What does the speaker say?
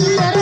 Allah